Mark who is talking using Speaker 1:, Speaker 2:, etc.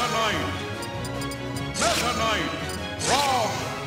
Speaker 1: Meta Knight. Meta Knight. Wrong!